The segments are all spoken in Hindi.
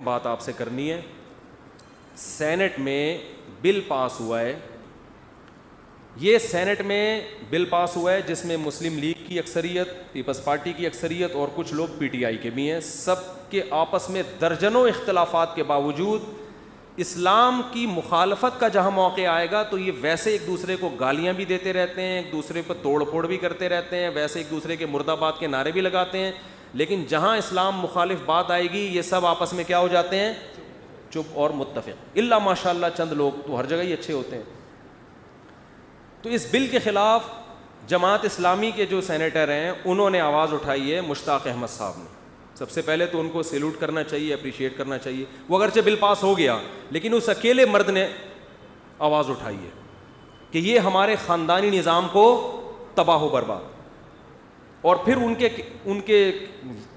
बात आपसे करनी है। सेनेट में बिल पास हुआ है। ये सेनेट में बिल पास हुआ है जिसमें मुस्लिम लीग की अक्सरियत, पीपल्स पार्टी की अक्सरियत और कुछ लोग पीटीआई के भी हैं। सब के आपस में दर्जनों इख्तलाफात के बावजूद इस्लाम की मुखालफत का जहाँ मौके आएगा तो ये वैसे एक दूसरे को गालियाँ भी देते रहते हैं, एक दूसरे पर तोड़ फोड़ भी करते रहते हैं, वैसे एक दूसरे के मुर्दाबाद के नारे भी लगाते हैं। लेकिन जहाँ इस्लाम मुखालिफ बात आएगी, ये सब आपस में क्या हो जाते हैं? चुप और मुतफ़ इल्ला माशाल्लाह चंद लोग तो हर जगह ही अच्छे होते हैं। तो इस बिल के ख़िलाफ़ जमात इस्लामी के जो सेनेटर हैं, उन्होंने आवाज़ उठाई है मुश्ताक अहमद साहब ने। सबसे पहले तो उनको सैल्यूट करना चाहिए अप्रिशिएट करना चाहिए। वो अगरचे बिल पास हो गया, लेकिन उस अकेले मर्द ने आवाज़ उठाई है कि ये हमारे ख़ानदानी निज़ाम को तबाह बर्बाद। और फिर उनके उनके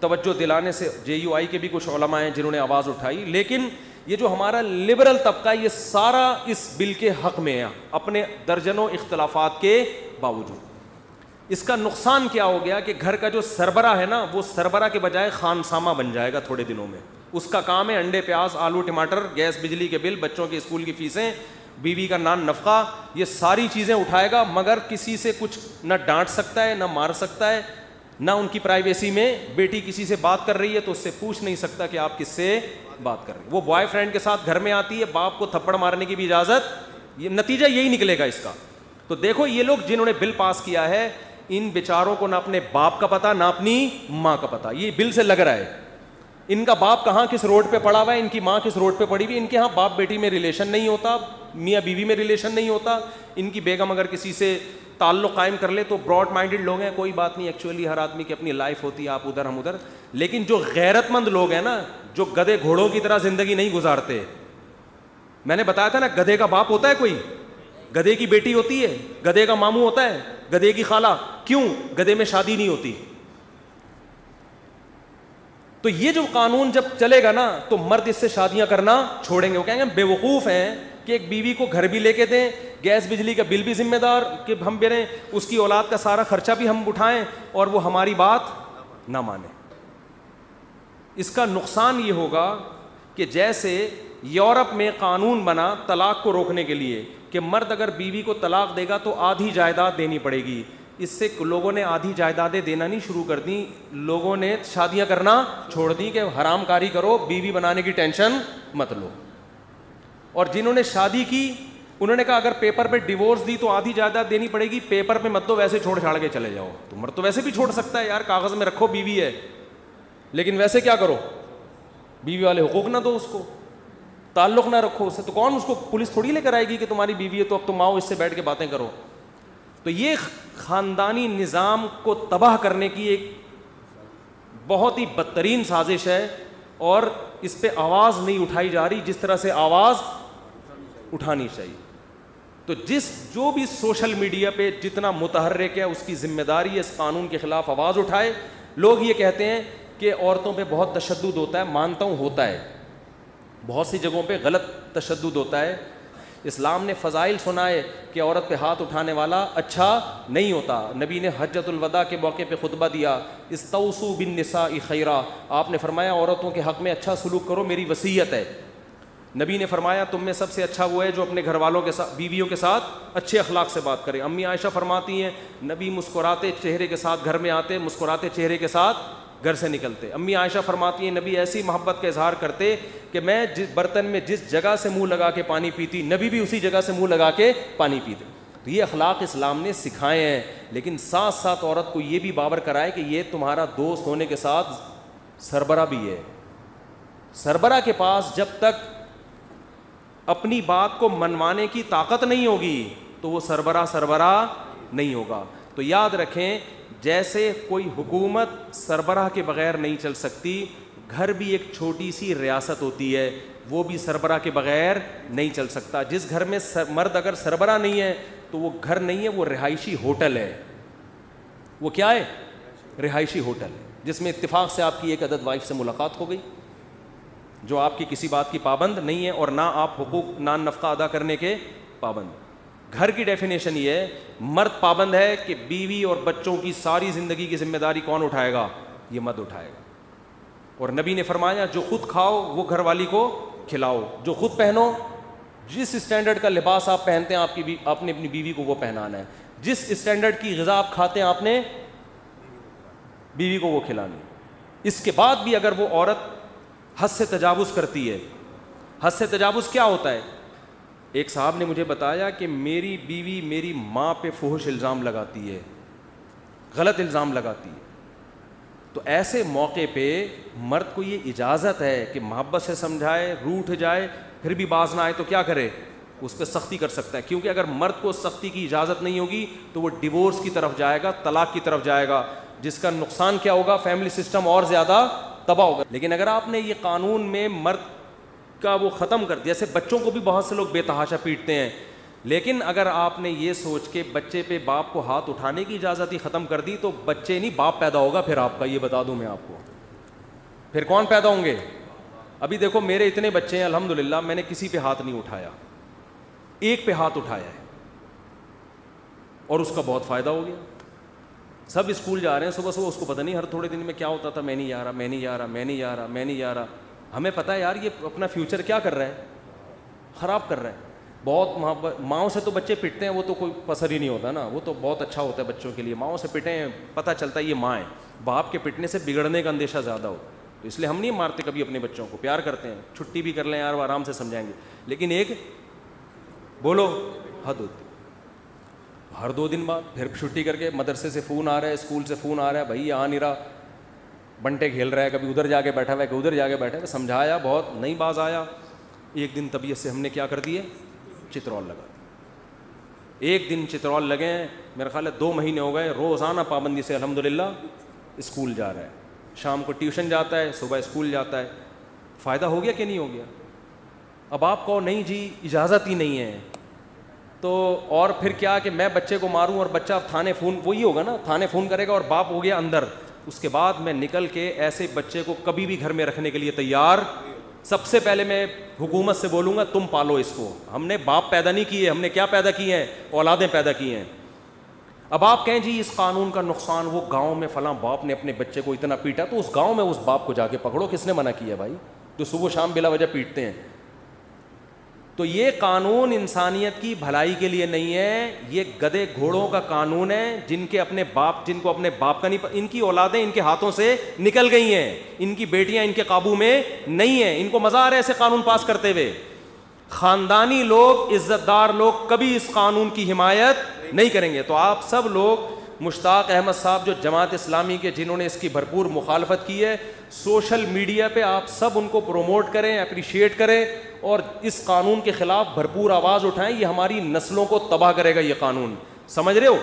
तवज्जो दिलाने से जे यू आई के भी कुछ हैं जिन्होंने आवाज़ उठाई। लेकिन ये जो हमारा लिबरल तबका ये सारा इस बिल के हक में है, अपने दर्जनों इख्तलाफात के बावजूद। इसका नुकसान क्या हो गया कि घर का जो सरबरा है ना, वो सरबरा के बजाय खानसामा बन जाएगा थोड़े दिनों में। उसका काम है अंडे, प्याज, आलू, टमाटर, गैस, बिजली के बिल, बच्चों के स्कूल की फीसें बीवी का नान नफका ये सारी चीज़ें उठाएगा, मगर किसी से कुछ न डांट सकता है, न मार सकता है, ना उनकी प्राइवेसी में बेटी किसी से बात कर रही है तो उससे पूछ नहीं सकता कि आप किससे बात कर रहे हैं। वो बॉयफ्रेंड के साथ घर में आती है, बाप को थप्पड़ मारने की भी इजाज़त, ये नतीजा यही निकलेगा इसका। तो देखो, ये लोग जिन्होंने बिल पास किया है, इन बेचारों को ना अपने बाप का पता, ना अपनी माँ का पता, ये बिल से लग रहा है। इनका बाप कहाँ किस रोड पे पड़ा हुआ है? इनकी माँ किस रोड पे पड़ी हुई इनके यहाँ बाप बेटी में रिलेशन नहीं होता, मियाँ बीवी में रिलेशन नहीं होता। इनकी बेगम अगर किसी से ताल्लुक़ कायम कर ले तो ब्रॉड माइंडेड लोग हैं, कोई बात नहीं एक्चुअली हर आदमी की अपनी लाइफ होती है, आप उधर, हम उधर। लेकिन जो गैरतमंद लोग हैं ना, जो गधे घोड़ों की तरह ज़िंदगी नहीं गुजारते। मैंने बताया था ना, गधे का बाप होता है कोई? गधे की बेटी होती है, गधे का मामू होता है, गधे की खाला। क्यों? गधे में शादी नहीं होती। तो ये जो कानून जब चलेगा ना तो मर्द इससे शादियाँ करना छोड़ेंगे। वो कहेंगे बेवकूफ़ हैं कि एक बीवी को घर भी लेके दें, गैस बिजली का बिल भी जिम्मेदार कि हम बेरें उसकी औलाद का सारा खर्चा भी हम उठाएँ और वो हमारी बात ना माने। इसका नुकसान ये होगा कि जैसे यूरोप में कानून बना तलाक को रोकने के लिए कि मर्द अगर बीवी को तलाक देगा तो आधी जायदाद देनी पड़ेगी। इससे लोगों ने आधी जायदादें देना नहीं शुरू कर दी। लोगों ने शादियाँ करना छोड़ दी कि हराम कारी, बीवी बनाने की टेंशन मत लो। और जिन्होंने शादी की, उन्होंने कहा, अगर पेपर पे डिवोर्स दी तो आधी जायदाद देनी पड़ेगी, पेपर पे मत दो, वैसे छोड़ छाड़ के चले जाओ। तो मर्द तो वैसे भी छोड़ सकता है यार, कागज़ में रखो, बीवी है। लेकिन वैसे क्या करो? बीवी वाले हुकूक ना दो उसको। ताल्लुक ना रखो उससे। तो कौन उसको, पुलिस थोड़ी लेकर आएगी कि तुम्हारी बीवी है तो अब तुम आओ, इससे बैठ के बातें करो। तो ये ख़ानदानी निज़ाम को तबाह करने की एक बहुत ही बदतरीन साजिश है और इस पर आवाज़ नहीं उठाई जा रही जिस तरह से आवाज़ उठानी चाहिए। तो जिस, जो भी सोशल मीडिया पे जितना मुतहरक है, उसकी ज़िम्मेदारी इस कानून के ख़िलाफ़ आवाज़ उठाए। लोग ये कहते हैं कि औरतों पे बहुत तशद होता है, मानता हूँ होता है। बहुत सी जगहों पे गलत तशद होता है। इस्लाम ने फ़जाइल सुनाए कि औरत पे हाथ उठाने वाला अच्छा नहीं होता। नबी ने हजतुलवदा के मौके पे खुतबा दिया इस तवसू बिन नसा खैरा। आपने फरमाया, औरतों के हक़ में अच्छा सलूक करो, मेरी वसीयत है। नबी ने फरमाया, तुम में सबसे अच्छा वो है जो अपने घर वालों के साथ बीवियों के साथ अच्छे अखलाक से बात करे। अम्मी आयशा फरमाती हैं, नबी मुस्कुराते चेहरे के साथ घर में आते, मुस्कुराते चेहरे के साथ घर से निकलते। अम्मी आयशा फरमाती हैं, नबी, ऐसी मोहब्बत का इजहार करते कि मैं जिस बर्तन में जिस जगह से मुँह लगा के पानी पीती, नबी भी उसी जगह से मुँह लगा के पानी पीते। तो ये अखलाक इस्लाम ने सिखाए हैं, लेकिन साथ साथ औरत को ये भी बावर कराए कि ये तुम्हारा दोस्त होने के साथ सरबरा भी है। सरबरा के पास जब तक अपनी बात को मनवाने की ताकत नहीं होगी तो वो सरबरा सरबरा नहीं होगा। तो याद रखें जैसे कोई हुकूमत सरबराह के बगैर नहीं चल सकती घर भी एक छोटी सी रियासत होती है वो भी सरबरा के बगैर नहीं चल सकता। जिस घर में सर, मर्द अगर सरबरा नहीं है तो वो घर नहीं है वो रिहायशी होटल है। वो क्या है? रिहायशी होटल। जिसमें इत्तेफाक से आपकी एक अदद वाइफ से मुलाकात हो गई जो आपकी किसी बात की पाबंद नहीं है और ना आप हुकूक नान नफ़ा अदा करने के पाबंद। घर की डेफिनेशन ये है, मर्द पाबंद है कि बीवी और बच्चों की सारी ज़िंदगी की ज़िम्मेदारी कौन उठाएगा? ये मर्द उठाएगा। और नबी ने फरमाया, जो खुद खाओ, वो घर वाली को खिलाओ। जो खुद पहनो, जिस स्टैंडर्ड का लिबास आप पहनते हैं, आपकी भी आपने अपनी बीवी को वो पहनाना है। जिस स्टैंडर्ड की गज़ा आप खाते हैं, आपने बीवी को वो खिलानी इसके बाद भी अगर वो औरत हद से तजावुज़ करती है, हद से तजावुज़ क्या होता है? एक साहब ने मुझे बताया कि मेरी बीवी मेरी माँ पे फुहश इल्ज़ाम लगाती है, गलत इल्ज़ाम लगाती है। तो ऐसे मौके पे मर्द को ये इजाज़त है कि मोहब्बत से समझाए, रूठ जाए, फिर भी बाज ना आए तो क्या करे? उस पर सख्ती कर सकता है। क्योंकि अगर मर्द को सख्ती की इजाज़त नहीं होगी तो वो डिवोर्स की तरफ़ जाएगा, तलाक की तरफ़ जाएगा, जिसका नुकसान क्या होगा? फैमिली सिस्टम और ज़्यादा तबाह होगा। लेकिन अगर आपने ये कानून में मर्द का वो ख़त्म कर दिया। जैसे बच्चों को भी बहुत से लोग बेतहाशा पीटते हैं। लेकिन अगर आपने ये सोच के बच्चे पे बाप को हाथ उठाने की इजाज़त ही ख़त्म कर दी तो बच्चे नहीं, बाप पैदा होगा फिर आपका, ये बता दूँ मैं आपको। फिर कौन पैदा होंगे? अभी देखो, मेरे इतने बच्चे हैं, अल्हम्दुलिल्लाह, मैंने किसी पे हाथ नहीं उठाया। एक पे हाथ उठाया है। और उसका बहुत फ़ायदा हो गया। सब स्कूल जा रहे हैं सुबह सुबह उसको पता नहीं, हर थोड़े दिन में क्या होता था, मैं नहीं जा रहा, मैं नहीं जा रहा, मैं नहीं जा रहा, मैं नहीं जा रहा। हमें पता है यार ये अपना फ्यूचर क्या कर रहा है? ख़राब कर रहा है। बहुत माओ से तो बच्चे पिटते हैं, वो तो कोई पसर ही नहीं होता ना। वो तो बहुत अच्छा होता है बच्चों के लिए। माओ से पिटे पता चलता है ये माँ है। बाप के पिटने से बिगड़ने का अंदेशा ज़्यादा हो। तो इसलिए हम नहीं मारते कभी अपने बच्चों को। प्यार करते हैं। छुट्टी भी कर लें यार आराम से समझाएँगे। लेकिन एक बोलो, हद होती। हर दो दिन बाद फिर छुट्टी करके मदरसे से फ़ोन आ रहा है, स्कूल से फ़ोन आ रहा है भाई आ नहीं रहा। बंटे खेल रहा है, कभी उधर जाके बैठा हुआ है, कभी उधर जाके बैठा है। समझाया बहुत, नई बाज आया। एक दिन तबीयत से हमने क्या कर दिए? चित्रौल लगा एक दिन चित्रौल लगे, मेरा ख्याल है दो महीने हो गए, रोज़ाना पाबंदी से अल्हम्दुलिल्लाह, स्कूल जा रहा है। शाम को ट्यूशन जाता है, सुबह स्कूल जाता है। फ़ायदा हो गया कि नहीं हो गया? अब आप कहो नहीं जी इजाज़त ही नहीं है। तो और फिर क्या कि मैं बच्चे को मारूं और बच्चा थाने फ़ोन, वही होगा ना, थाने फ़ोन करेगा और बाप हो गया अंदर। उसके बाद मैं निकल के ऐसे बच्चे को कभी भी घर में रखने के लिए तैयार। सबसे पहले मैं हुकूमत से बोलूँगा, तुम पालो इसको। हमने बाप पैदा नहीं किए, हमने क्या पैदा किए हैं? औलादें पैदा की हैं। अब आप कहें, जी, इस कानून का नुकसान वो गाँव में फला बाप ने अपने बच्चे को इतना पीटा तो उस गाँव में उस बाप को जाके पकड़ो। किसने मना किया भाई? जो सुबह शाम बिला वजह पीटते हैं। तो ये कानून इंसानियत की भलाई के लिए नहीं है, ये गधे घोड़ों का कानून है, जिनके अपने बाप, जिनको अपने बाप का नहीं इनकी औलादें इनके हाथों से निकल गई हैं। इनकी बेटियाँ इनके काबू में नहीं है। इनको मज़ा आ रहा है ऐसे कानून पास करते हुए। खानदानी लोग, इज्जतदार लोग कभी इस कानून की हिमायत नहीं करेंगे। तो आप सब लोग मुश्ताक अहमद साहब जो जमात इस्लामी के जिन्होंने इसकी भरपूर मुखालफत की है सोशल मीडिया पे आप सब उनको प्रोमोट करें अप्रिशिएट करें और इस कानून के ख़िलाफ़ भरपूर आवाज़ उठाएँ। ये हमारी नस्लों को तबाह करेगा ये कानून। समझ रहे हो?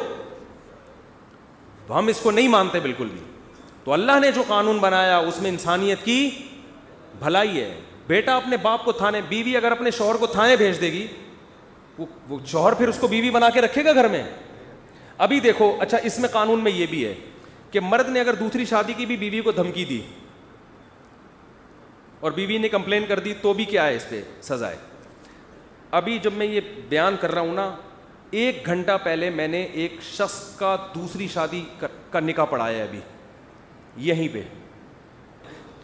तो हम इसको नहीं मानते बिल्कुल भी। तो अल्लाह ने जो कानून बनाया उसमें इंसानियत की भलाई है। बेटा अपने बाप को थाने बीवी अगर अपने शोहर को थाने भेज देगी वो, वो शोहर फिर उसको बीवी बना के रखेगा घर में? अभी देखो अच्छा इसमें कानून में ये भी है कि मर्द ने अगर दूसरी शादी की भी बीवी को धमकी दी और बीवी ने कंप्लेन कर दी तो भी क्या है इस पर सजाए अभी जब मैं ये बयान कर रहा हूँ ना, एक घंटा पहले मैंने एक शख्स का दूसरी शादी का निकाह पढ़ाया अभी, यहीं पे।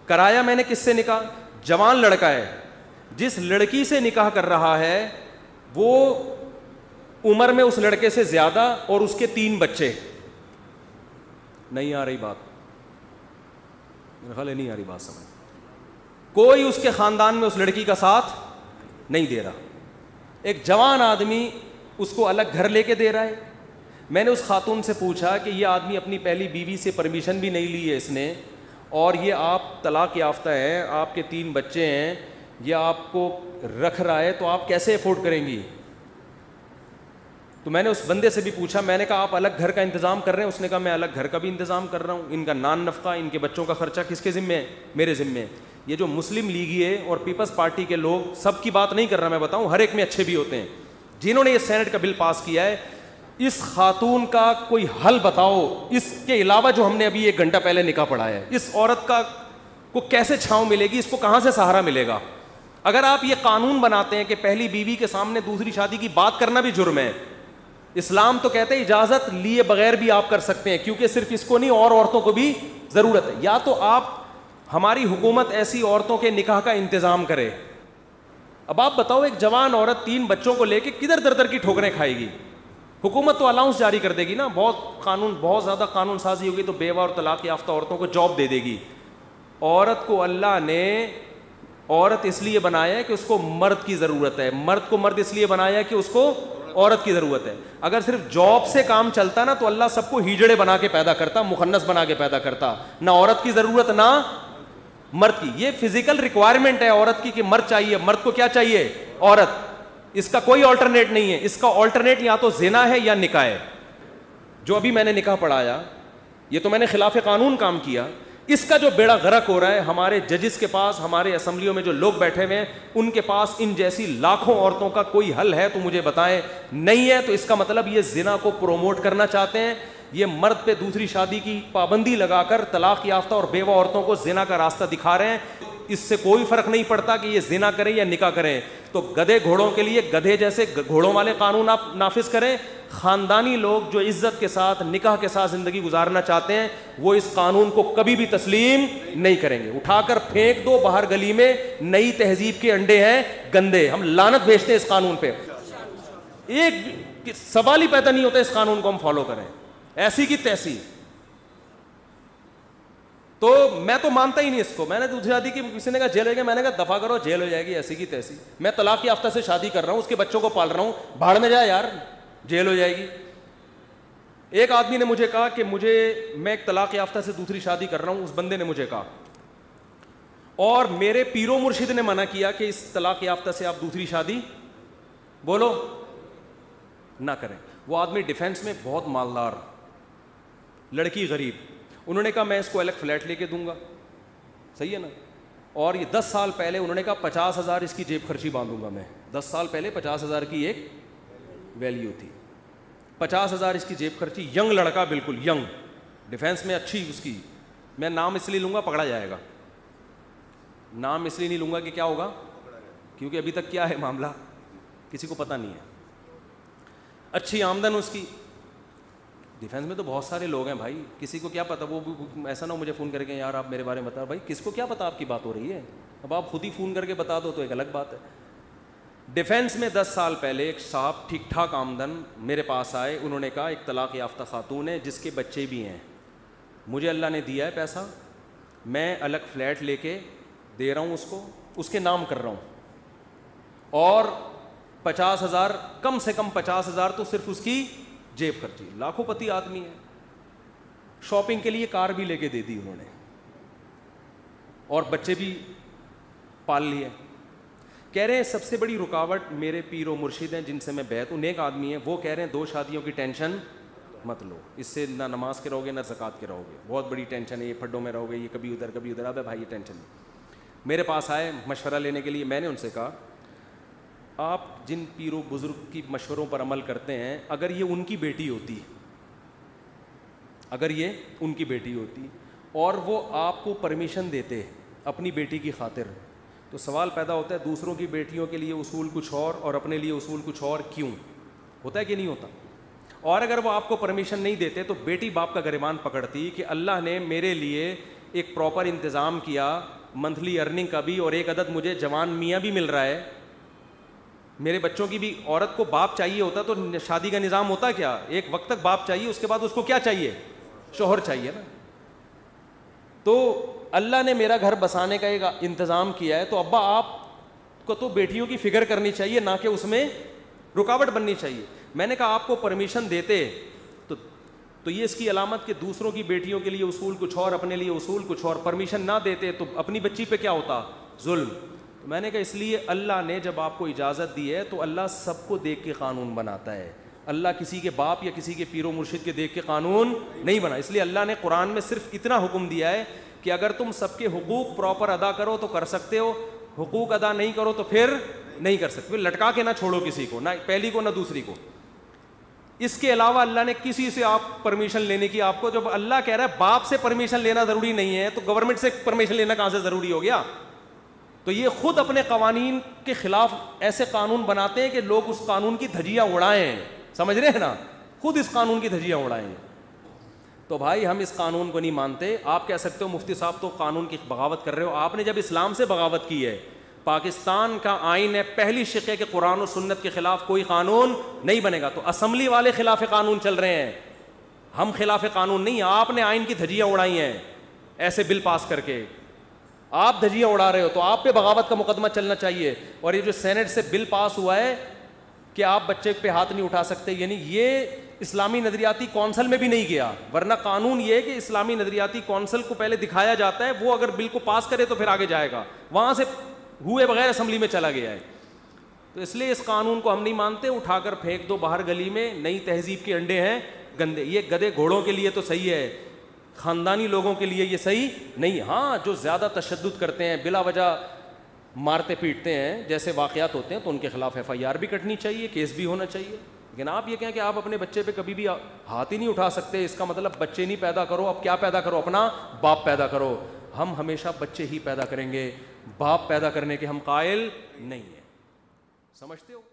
कराया मैंने किससे निकाह? जवान लड़का है। जिस लड़की से निकाह कर रहा है, वो उम्र में उस लड़के से ज़्यादा और उसके तीन बच्चे। नहीं आ रही बात। नहीं आ रही बात समझ। कोई उसके ख़ानदान में उस लड़की का साथ नहीं दे रहा। एक जवान आदमी उसको अलग घर लेके दे रहा है। मैंने उस खातून से पूछा कि ये आदमी अपनी पहली बीवी से परमिशन भी नहीं ली है इसने, और ये आप तलाक याफ्ता हैं, आपके तीन बच्चे हैं, ये आपको रख रहा है तो आप कैसे अफोर्ड करेंगी? तो मैंने उस बंदे से भी पूछा, मैंने कहा, आप अलग घर का इंतज़ाम कर रहे हैं? उसने कहा, मैं अलग घर का भी इंतज़ाम कर रहा हूँ। इनका नान नफ़ा इनके बच्चों का खर्चा किसके ज़िम्मे है? मेरे ज़िम्मे ये जो मुस्लिम लीगी है और पीपल्स पार्टी के लोग, सबकी बात नहीं कर रहा मैं बताऊँ, हर एक में अच्छे भी होते हैं। जिन्होंने ये सेनेट का बिल पास किया है, इस खातून का कोई हल बताओ। इसके अलावा जो हमने अभी एक घंटा पहले निकाह पढ़ाया है, इस औरत का को कैसे छाँव मिलेगी? इसको कहाँ से सहारा मिलेगा? अगर आप ये कानून बनाते हैं कि पहली बीवी के सामने दूसरी शादी की बात करना भी जुर्म है इस्लाम तो कहते हैं इजाज़त लिए बगैर भी आप कर सकते हैं, क्योंकि सिर्फ़ इसको नहीं, और औरतों को भी ज़रूरत है। या तो आप हमारी हुकूमत ऐसी औरतों के निकाह का इंतज़ाम करे। अब आप बताओ, एक जवान औरत तीन बच्चों को लेके किधर दर दर की ठोकरें खाएगी? हुकूमत तो अलाउंस जारी कर देगी ना, बहुत कानून, बहुत ज़्यादा कानून साजी होगी तो बेवा और तलाक याफ्ता औरतों को जॉब दे देगी। औरत को अल्लाह ने औरत इसलिए बनाया है कि उसको मर्द की ज़रूरत है। मर्द को मर्द इसलिए बनाया है कि उसको औरत की ज़रूरत है। अगर सिर्फ़ जॉब से काम चलता ना तो अल्लाह सबको हिजड़े बना के पैदा करता, मुखन्नस बना के पैदा करता। ना औरत की ज़रूरत, ना मर्द की। ये फ़िज़िकल रिक्वायरमेंट है औरत की कि मर्द चाहिए। मर्द को क्या चाहिए? औरत। इसका कोई ऑल्टरनेट नहीं है। इसका ऑल्टरनेट या तो जिना है या निकाह है जो अभी मैंने निकाह पढ़ाया, ये तो मैंने खिलाफ कानून काम किया। इसका जो बेड़ा गरक हो रहा है, हमारे जजिस के पास, हमारे असम्बलियों में जो लोग बैठे हुए हैं, उनके पास इन जैसी लाखों औरतों का कोई हल है तो मुझे बताएँ। नहीं है तो इसका मतलब ये जिना को प्रोमोट करना चाहते हैं। ये मर्द पे दूसरी शादी की पाबंदी लगाकर तलाक याफ्ता और बेवा औरतों को जिना का रास्ता दिखा रहे हैं। इससे कोई फ़र्क नहीं पड़ता कि ये जिना करें या निका करें। तो गधे घोड़ों के लिए गधे जैसे घोड़ों वाले कानून आप नाफिज करें ख़ानदानी लोग जो इज़्ज़त के साथ, निकाह के साथ ज़िंदगी गुजारना चाहते हैं, वो इस कानून को कभी भी तस्लीम नहीं करेंगे। उठाकर फेंक दो बाहर गली में, नई तहजीब के अंडे हैं, गंदे। हम लानत भेजते हैं इस कानून पे। एक सवाल ही पैदा नहीं होता इस कानून को हम फॉलो करें। ऐसी की तैसी। तो मैं तो मानता ही नहीं इसको। मैंने दूसरी शादी की किसी ने कहा, जेल हो गया मैंने कहा, दफ़ा करो, जेल हो जाएगी, ऐसी की तैसी। मैं तलाक की आफ्ता से शादी कर रहा हूँ, उसके बच्चों को पाल रहा हूँ। भाड़ में जाए यार। जेल हो जाएगी। एक आदमी ने मुझे कहा कि मुझे, मैं एक तलाक याफ्ता से दूसरी शादी कर रहा हूँ, उस बंदे ने मुझे कहा। और मेरे पीरो मुर्शिद ने मना किया कि इस तलाक याफ्ता से आप दूसरी शादी, बोलो, ना करें। वो आदमी डिफेंस में बहुत मालदार, लड़की गरीब। उन्होंने कहा, मैं इसको अलग फ्लैट लेके दूँगा। सही है ना? और ये दस साल पहले उन्होंने कहा, पचास हज़ार इसकी जेब खर्ची बांधूँगा मैं। दस साल पहले पचास हज़ार की एक वैल्यू थी। पचास हज़ार इसकी जेब खर्ची, यंग लड़का बिल्कुल, यंग। डिफेंस में अच्छी उसकी। मैं नाम इसलिए लूँगा, पकड़ा जाएगा। नाम इसलिए नहीं लूँगा कि क्या होगा? क्योंकि अभी तक क्या है मामला? किसी को पता नहीं है। अच्छी आमदन उसकी। डिफेंस में तो बहुत सारे लोग हैं भाई। किसी को क्या पता? वो भी ऐसा ना मुझे फ़ोन करके, यार, आप मेरे बारे में बताओ भाई, किसको क्या पता आपकी बात हो रही है? अब आप खुद ही फ़ोन करके बता दो तो एक अलग बात है। डिफेंस में दस साल पहले एक साहब ठीक ठाक आमदन मेरे पास आए, उन्होंने कहा, एक तलाक याफ्ता खातून है, जिसके बच्चे भी हैं। मुझे अल्लाह ने दिया है पैसा, मैं अलग फ्लैट लेके दे रहा हूँ उसको, उसके नाम कर रहा हूँ। और पचास हज़ार, कम से कम पचास हज़ार तो सिर्फ़ उसकी जेब खर्ची लाखोंपति आदमी है। शॉपिंग के लिए कार भी लेके दे दी उन्होंने। और बच्चे भी पाल लिए कह रहे हैं, सबसे बड़ी रुकावट मेरे पीरो मुर्शिद हैं जिनसे मैं बैत हूँ नेक आदमी है। वो कह रहे हैं, दो शादियों की टेंशन मत लो। इससे ना नमाज़ के रहोगे, ना जक़ात के रहोगे। बहुत बड़ी टेंशन है, ये फड्डों में रहोगे, ये कभी उधर कभी उधर। अब भाई, ये टेंशन नहीं। मेरे पास आए, मशवरा लेने के लिए मैंने उनसे कहा, आप जिन पीरों, बुज़ुर्ग की मशवरों पर अमल करते हैं, अगर ये उनकी बेटी होती, अगर ये उनकी बेटी होती और वो आपको परमिशन देते अपनी बेटी की खातिर तो सवाल पैदा होता है, दूसरों की बेटियों के लिए उसूल कुछ और और अपने लिए उसूल कुछ और क्यों? होता है कि नहीं होता? और अगर वो आपको परमिशन नहीं देते तो बेटी बाप का गरिमान पकड़ती कि अल्लाह ने मेरे लिए एक प्रॉपर इंतज़ाम किया मंथली अर्निंग का भी और एक अदद मुझे जवान मियाँ भी मिल रहा है। मेरे बच्चों की भी औरत को बाप चाहिए होता तो शादी का निज़ाम होता क्या? एक वक्त तक बाप चाहिए, उसके बाद उसको क्या चाहिए? शोहर चाहिए ना। तो अल्लाह ने मेरा घर बसाने का एक इंतज़ाम किया है तो अब्बा आप को तो बेटियों की फ़िक्र करनी चाहिए, ना कि उसमें रुकावट बननी चाहिए। मैंने कहा, आपको परमिशन देते तो तो ये इसकी अलामत कि दूसरों की बेटियों के लिए उसूल कुछ और, अपने लिए उसूल कुछ और परमिशन ना देते तो अपनी बच्ची पे क्या होता? जुल्म। तो मैंने कहा, इसलिए अल्लाह ने जब आपको इजाज़त दी है तो अल्लाह सबको देख के कानून बनाता है। अल्लाह किसी के बाप या किसी के पीरो मुर्शिद के देख के कानून नहीं बना, इसलिए अल्लाह ने कुरान में सिर्फ़ इतना हुक्म दिया है कि अगर तुम सबके हुकूक प्रॉपर अदा करो तो कर सकते हो, हुकूक अदा नहीं करो तो फिर नहीं कर सकते। लटका के ना छोड़ो किसी को, ना पहली को, ना दूसरी को। इसके अलावा अल्लाह ने किसी से आप परमिशन लेने की, आपको जब अल्लाह कह रहा है, बाप से परमिशन लेना ज़रूरी नहीं है तो गवर्नमेंट से परमिशन लेना कहाँ से ज़रूरी हो गया? तो ये खुद अपने कवानीन के खिलाफ ऐसे कानून बनाते हैं कि लोग उस कानून की धजियाँ उड़ाएँ। समझ रहे हैं ना? खुद इस कानून की धजियाँ उड़ाएँ। तो भाई, हम इस कानून को नहीं मानते। आप कह सकते हो, मुफ्ती साहब तो कानून की बगावत कर रहे हो। आपने जब इस्लाम से बगावत की है, पाकिस्तान का आइन है, पहली शिके के कुरान और सुन्नत के खिलाफ कोई कानून नहीं बनेगा। तो असम्बली वाले खिलाफ कानून चल रहे हैं। हम खिलाफ कानून नहीं, आपने आइन की धजियाँ उड़ाई हैं, ऐसे बिल पास करके। आप धजियाँ उड़ा रहे हो तो आप पे बगावत का मुकदमा चलना चाहिए। और ये जो सेनेट से बिल पास हुआ है, कि आप बच्चे पे हाथ नहीं उठा सकते। यानी ये इस्लामी नजरियाती कौंसल में भी नहीं गया। वरना कानून ये है कि इस्लामी नजरियाती कौंसल को पहले दिखाया जाता है, वो अगर बिल को पास करे तो फिर आगे जाएगा। वहाँ से हुए बगैर असम्बली में चला गया है। तो इसलिए इस कानून को हम नहीं मानते, उठाकर फेंक दो बाहर गली में, नई तहजीब के अंडे हैं, गंदे, ये गधे घोड़ों के लिए तो सही है, ख़ानदानी लोगों के लिए ये सही नहीं। हाँ जो ज़्यादा तशद करते हैं, बिला वजह मारते पीटते हैं, जैसे वाक़ात होते हैं तो उनके खिलाफ एफ़ आई आर भी कटनी चाहिए, केस भी होना चाहिए। लेकिन आप ये कहें कि आप अपने बच्चे पे कभी भी हाथ ही नहीं उठा सकते, इसका मतलब बच्चे नहीं पैदा करो, अब क्या पैदा करो? अपना बाप पैदा करो। हम हमेशा बच्चे ही पैदा करेंगे। बाप पैदा करने के हम कायल नहीं है। समझते हो?